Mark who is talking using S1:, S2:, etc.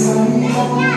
S1: Sometimes